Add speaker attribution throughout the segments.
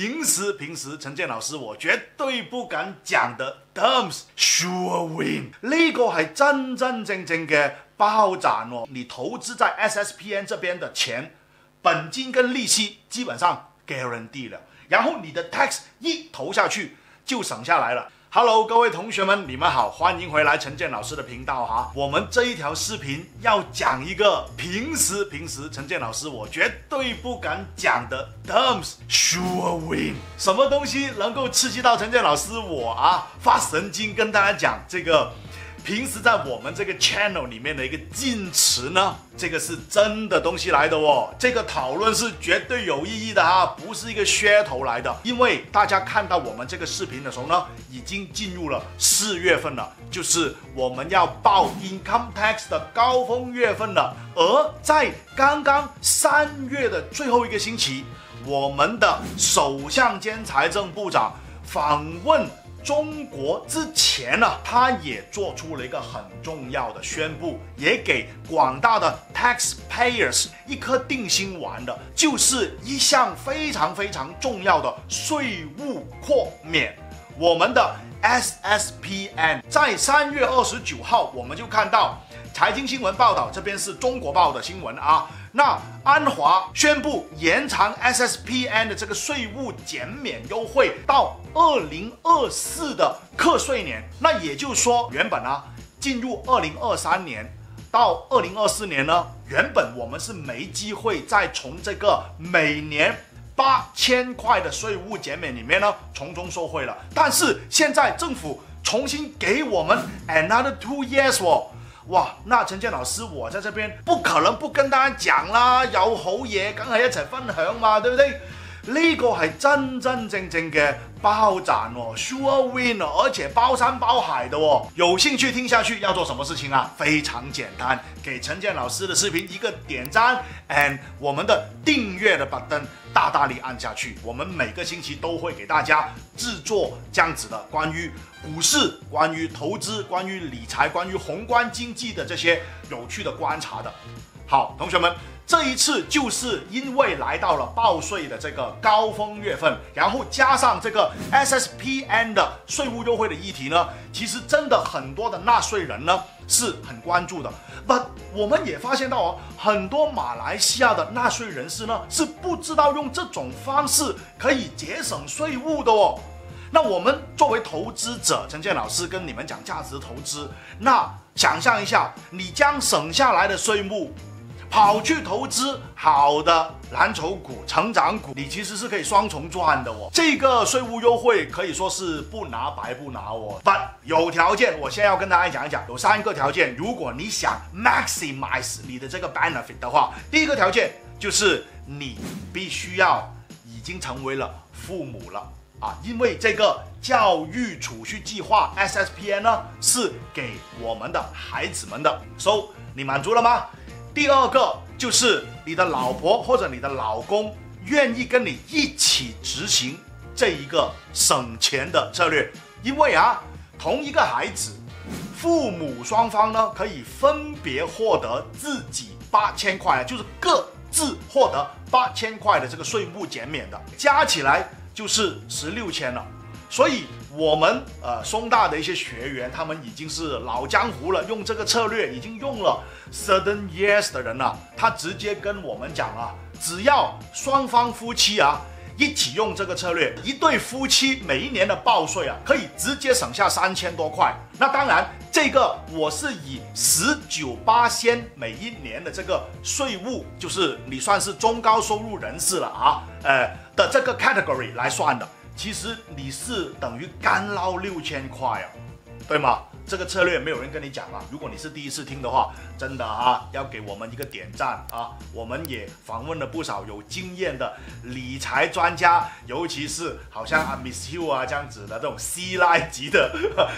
Speaker 1: 平时平时，陈建老师，我绝对不敢讲的，terms sure win，那个还真真正正的暴涨哦！你投资在 SSPN 这边的钱，本金跟利息基本上 guaranteed 了，然后你的 tax 一投下去就省下来了。Hello，各位同学们，你们好，欢迎回来陈建老师的频道哈。我们这一条视频要讲一个平时平时陈建老师我绝对不敢讲的 d r m s sure win，什么东西能够刺激到陈建老师我啊发神经跟大家讲这个。平时在我们这个 channel 里面的一个禁词呢，这个是真的东西来的哦，这个讨论是绝对有意义的哈，不是一个噱头来的。因为大家看到我们这个视频的时候呢，已经进入了四月份了，就是我们要报 income tax 的高峰月份了。而在刚刚三月的最后一个星期，我们的首相兼财政部长访问。中国之前呢，它也做出了一个很重要的宣布，也给广大的 taxpayers 一颗定心丸的，就是一项非常非常重要的税务豁免。我们的 SSPN 在三月二十九号，我们就看到。财经新闻报道，这边是中国报的新闻啊。那安华宣布延长 SSPN 的这个税务减免优惠到二零二四的课税年。那也就是说，原本呢，进入二零二三年到二零二四年呢，原本我们是没机会再从这个每年八千块的税务减免里面呢从中受惠了。但是现在政府重新给我们 another two years 哦，哇，那陈健老师，我在这边不可能不跟大家讲啦，有好嘢梗系一齐分享嘛，对不对？呢个系真真正正嘅包涨哦，sure win，而且包山包海的哦。有兴趣听下去要做什么事情啊？非常简单，给陈建老师的视频一个点赞，and 我们的订阅的按钮大大力按下去。我们每个星期都会给大家制作这样子的关于股市、关于投资、关于理财、关于宏观经济的这些有趣的观察的。好，同学们，这一次就是因为来到了报税的这个高峰月份，然后加上这个 SSPN 的税务优惠的议题呢，其实真的很多的纳税人呢是很关注的。那我们也发现到哦，很多马来西亚的纳税人士呢是不知道用这种方式可以节省税务的哦。那我们作为投资者，陈建老师跟你们讲价值投资。那想象一下，你将省下来的税目。跑去投资好的蓝筹股、成长股，你其实是可以双重赚的哦。这个税务优惠可以说是不拿白不拿哦。But 有条件，我先要跟大家讲一讲，有三个条件。如果你想 maximize 你的这个 benefit 的话，第一个条件就是你必须要已经成为了父母了啊，因为这个教育储蓄计划 SSPN 呢是给我们的孩子们的。So 你满足了吗？第二个就是你的老婆或者你的老公愿意跟你一起执行这一个省钱的策略，因为啊，同一个孩子，父母双方呢可以分别获得自己八千块，就是各自获得八千块的这个税目减免的，加起来就是十六千了，所以。我们呃松大的一些学员，他们已经是老江湖了，用这个策略已经用了 certain years 的人了，他直接跟我们讲啊，只要双方夫妻啊一起用这个策略，一对夫妻每一年的报税啊，可以直接省下三千多块。那当然，这个我是以十九八千每一年的这个税务，就是你算是中高收入人士了啊，呃的这个 category 来算的。其实你是等于干捞六千块啊，对吗？这个策略没有人跟你讲啊。如果你是第一次听的话，真的啊，要给我们一个点赞啊！我们也访问了不少有经验的理财专家，尤其是好像啊 m s Hugh 啊这样子的这种稀拉级的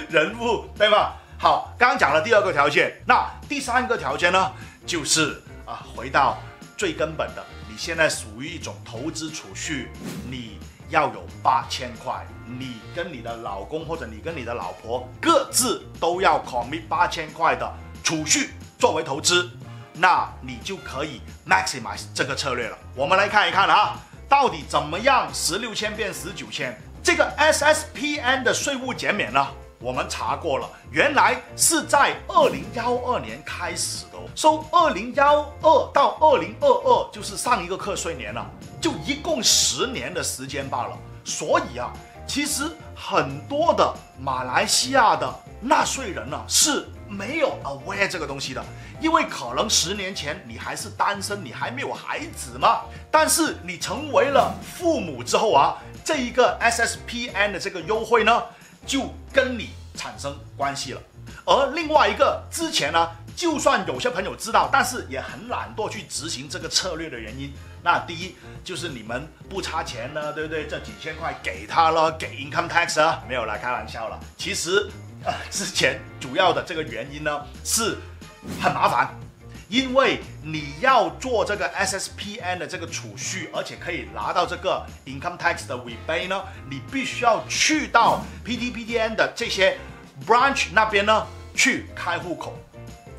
Speaker 1: 人物，对吧？好，刚讲了第二个条件，那第三个条件呢，就是啊，回到最根本的，你现在属于一种投资储蓄，你。要有八千块，你跟你的老公或者你跟你的老婆各自都要 commit 八千块的储蓄作为投资，那你就可以 maximize 这个策略了。我们来看一看啊，到底怎么样十六千变十九千？这个 SSPN 的税务减免呢？我们查过了，原来是在二零幺二年开始的，哦，收二零幺二到二零二二就是上一个课税年了。就一共十年的时间罢了，所以啊，其实很多的马来西亚的纳税人呢是没有 aware 这个东西的，因为可能十年前你还是单身，你还没有孩子嘛，但是你成为了父母之后啊，这一个 SSPN 的这个优惠呢，就跟你产生关系了，而另外一个之前呢。就算有些朋友知道，但是也很懒惰去执行这个策略的原因。那第一就是你们不差钱呢，对不对？这几千块给他了，给 income tax 啊，没有了，开玩笑了。其实呃，之前主要的这个原因呢，是很麻烦，因为你要做这个 SSPN 的这个储蓄，而且可以拿到这个 income tax 的 rebate 呢，你必须要去到 p t p t n 的这些 branch 那边呢去开户口。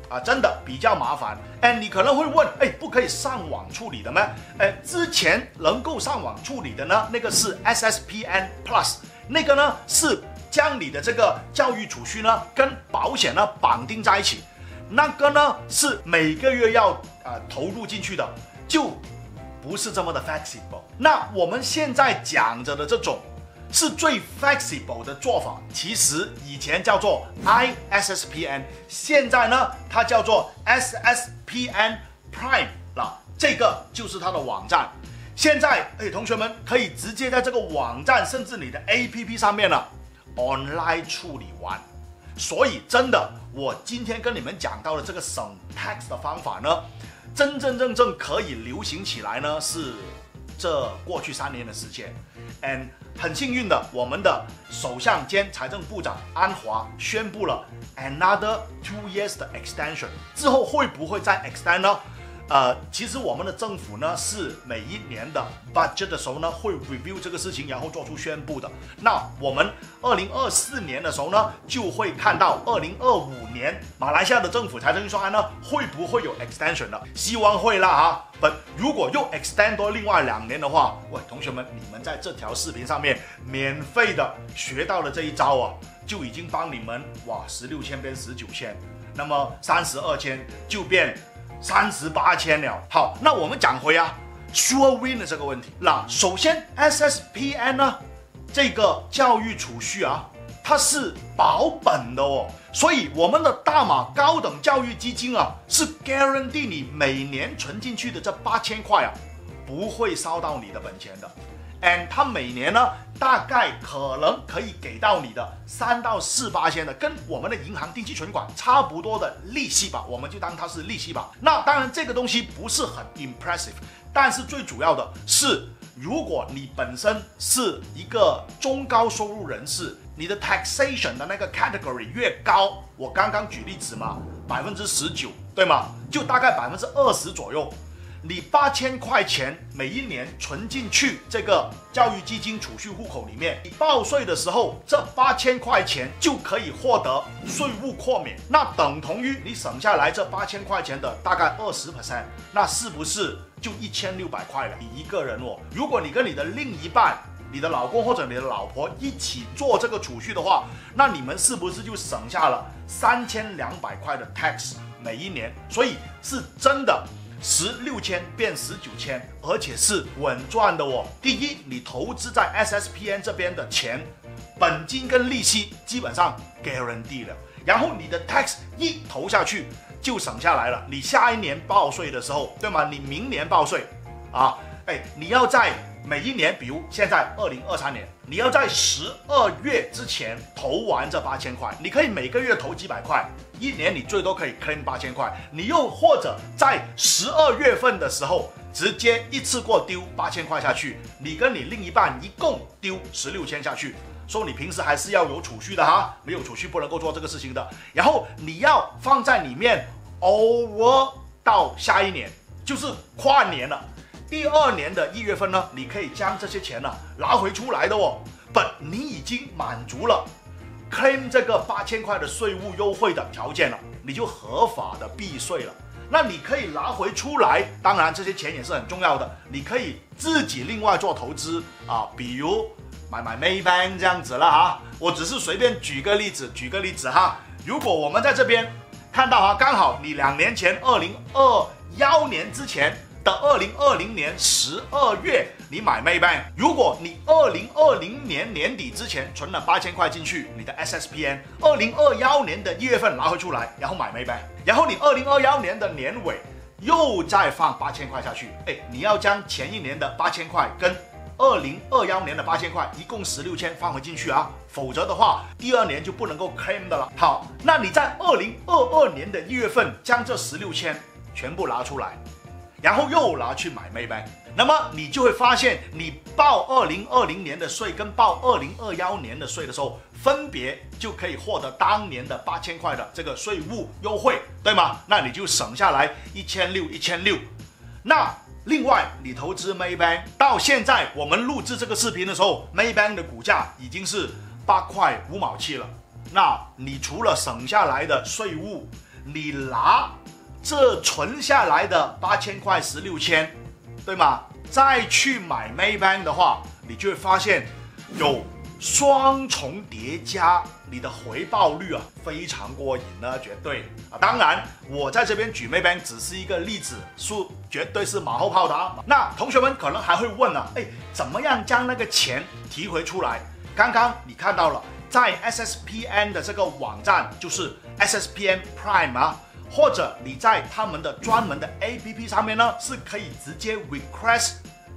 Speaker 1: 啊，真的比较麻烦。哎，你可能会问，哎，不可以上网处理的吗？哎，之前能够上网处理的呢，那个是 SSPN Plus，那个呢是将你的这个教育储蓄呢跟保险呢绑定在一起，那个呢是每个月要啊投入进去的，就不是这么的 flexible。那我们现在讲着的这种。是最 flexible 的做法，其实以前叫做 ISSPN，现在呢，它叫做 SSPN Prime 了。这个就是它的网站。现在哎，同学们可以直接在这个网站，甚至你的 APP 上面了，online 处理完。所以真的，我今天跟你们讲到的这个省 tax 的方法呢，真真正正可以流行起来呢，是这过去三年的时间，and。很幸运的，我们的首相兼财政部长安华宣布了 another two years 的 extension，之后会不会再 extend 呢？呃，其实我们的政府呢，是每一年的 budget 的时候呢，会 review 这个事情，然后做出宣布的。那我们二零二四年的时候呢，就会看到二零二五年马来西亚的政府财政预算案呢，会不会有 extension 的？希望会啦啊！本如果又 extend 多另外两年的话，喂，同学们，你们在这条视频上面免费的学到了这一招啊，就已经帮你们哇，十六千变十九千，那么三十二千就变。三十八千了，好，那我们讲回啊，sure win 的这个问题。那首先 SSPN 呢，这个教育储蓄啊，它是保本的哦，所以我们的大马高等教育基金啊，是 guarantee 你每年存进去的这八千块啊，不会烧到你的本钱的。，and 他每年呢，大概可能可以给到你的三到四八千的，跟我们的银行定期存款差不多的利息吧，我们就当它是利息吧。那当然这个东西不是很 impressive，但是最主要的是，如果你本身是一个中高收入人士，你的 taxation 的那个 category 越高，我刚刚举例子嘛，百分之十九，对吗？就大概百分之二十左右。你八千块钱每一年存进去这个教育基金储蓄户口里面，你报税的时候，这八千块钱就可以获得税务豁免，那等同于你省下来这八千块钱的大概二十 percent，那是不是就一千六百块了？一个人哦，如果你跟你的另一半，你的老公或者你的老婆一起做这个储蓄的话，那你们是不是就省下了三千两百块的 tax 每一年？所以是真的。十六千变十九千，而且是稳赚的哦。第一，你投资在 SSPN 这边的钱，本金跟利息基本上 guaranteed 了。然后你的 tax 一投下去就省下来了。你下一年报税的时候，对吗？你明年报税啊，哎，你要在。每一年，比如现在二零二三年，你要在十二月之前投完这八千块，你可以每个月投几百块，一年你最多可以坑八千块。你又或者在十二月份的时候，直接一次过丢八千块下去，你跟你另一半一共丢十六千下去。说你平时还是要有储蓄的哈，没有储蓄不能够做这个事情的。然后你要放在里面，over 到下一年，就是跨年了。第二年的一月份呢，你可以将这些钱呢拿回出来的哦。本你已经满足了 claim 这个八千块的税务优惠的条件了，你就合法的避税了。那你可以拿回出来，当然这些钱也是很重要的，你可以自己另外做投资啊，比如买买 main bank 这样子了啊。我只是随便举个例子，举个例子哈。如果我们在这边看到啊，刚好你两年前，二零二幺年之前。到二零二零年十二月，你买没呗。如果你二零二零年年底之前存了八千块进去，你的 SSPN 二零二幺年的一月份拿回出来，然后买没呗。然后你二零二幺年的年尾又再放八千块下去。哎，你要将前一年的八千块跟二零二幺年的八千块一共十六千放回进去啊，否则的话，第二年就不能够 claim 的了。好，那你在二零二二年的一月份将这十六千全部拿出来。然后又拿去买 Maybank，那么你就会发现，你报二零二零年的税跟报二零二幺年的税的时候，分别就可以获得当年的八千块的这个税务优惠，对吗？那你就省下来一千六一千六。那另外，你投资 Maybank，到现在我们录制这个视频的时候，Maybank 的股价已经是八块五毛七了。那你除了省下来的税务，你拿。这存下来的八千块十六千，对吗？再去买 Maybank 的话，你就会发现有双重叠加，你的回报率啊非常过瘾呢，绝对啊！当然，我在这边举 Maybank 只是一个例子，数绝对是马后炮的。那同学们可能还会问啊，哎，怎么样将那个钱提回出来？刚刚你看到了，在 SSPN 的这个网站就是 SSPN Prime 啊。或者你在他们的专门的 APP 上面呢，是可以直接 request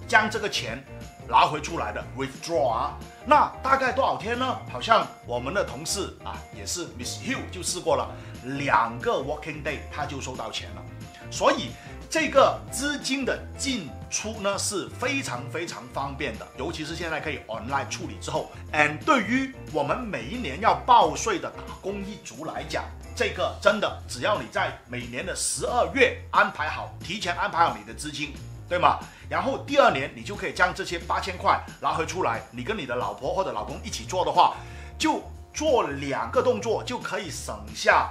Speaker 1: 将这个钱拿回出来的 withdraw。那大概多少天呢？好像我们的同事啊，也是 Miss Hu 就试过了，两个 working day 他就收到钱了。所以这个资金的进出呢是非常非常方便的，尤其是现在可以 online 处理之后，and 对于我们每一年要报税的打工一族来讲。这个真的，只要你在每年的十二月安排好，提前安排好你的资金，对吗？然后第二年你就可以将这些八千块拿回出来。你跟你的老婆或者老公一起做的话，就做两个动作，就可以省下，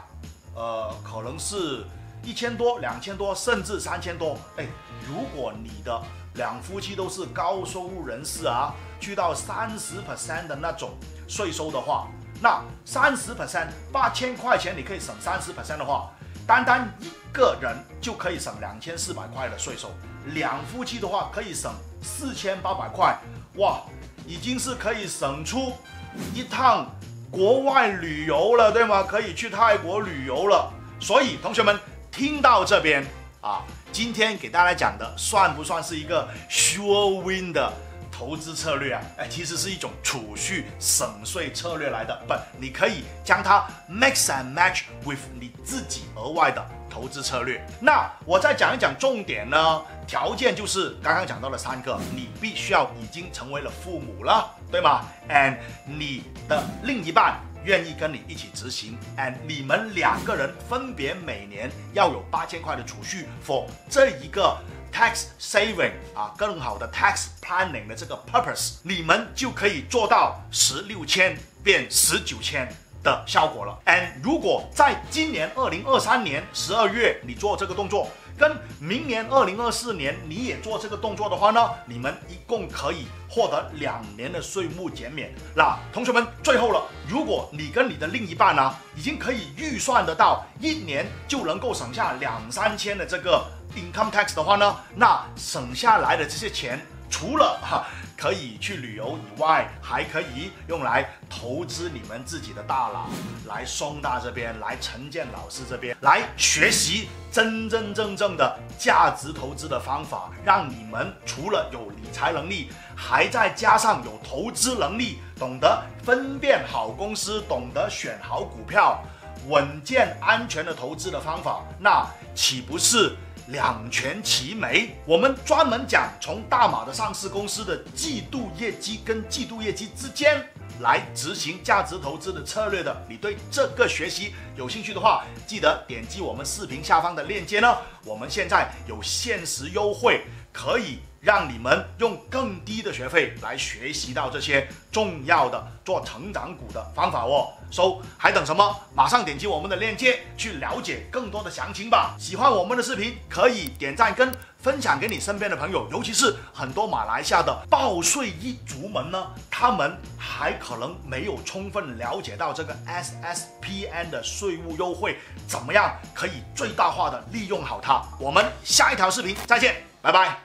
Speaker 1: 呃，可能是一千多、两千多，甚至三千多。哎，如果你的两夫妻都是高收入人士啊，去到三十 percent 的那种税收的话。那三十 percent 八千块钱，你可以省三十 percent 的话，单单一个人就可以省两千四百块的税收，两夫妻的话可以省四千八百块，哇，已经是可以省出一趟国外旅游了，对吗？可以去泰国旅游了。所以同学们听到这边啊，今天给大家讲的算不算是一个 sure win 的？投资策略啊，哎，其实是一种储蓄省税策略来的，不，你可以将它 mix and match with 你自己额外的投资策略。那我再讲一讲重点呢，条件就是刚刚讲到了三个，你必须要已经成为了父母了，对吗？And 你的另一半愿意跟你一起执行，And 你们两个人分别每年要有八千块的储蓄 for 这一个。Tax saving 啊，更好的 tax planning 的这个 purpose，你们就可以做到十六千变十九千的效果了。And 如果在今年二零二三年十二月你做这个动作，跟明年二零二四年你也做这个动作的话呢，你们一共可以获得两年的税务减免。那同学们，最后了，如果你跟你的另一半呢，已经可以预算得到一年就能够省下两三千的这个。income tax 的话呢，那省下来的这些钱，除了哈可以去旅游以外，还可以用来投资你们自己的大脑，来松大这边，来陈建老师这边，来学习真真正正的价值投资的方法，让你们除了有理财能力，还再加上有投资能力，懂得分辨好公司，懂得选好股票，稳健安全的投资的方法，那岂不是？两全其美。我们专门讲从大马的上市公司的季度业绩跟季度业绩之间来执行价值投资的策略的。你对这个学习有兴趣的话，记得点击我们视频下方的链接呢。我们现在有限时优惠，可以。让你们用更低的学费来学习到这些重要的做成长股的方法哦，收还等什么？马上点击我们的链接去了解更多的详情吧！喜欢我们的视频，可以点赞跟分享给你身边的朋友，尤其是很多马来西亚的报税一族们呢，他们还可能没有充分了解到这个 SSPN 的税务优惠，怎么样可以最大化的利用好它？我们下一条视频再见，拜拜。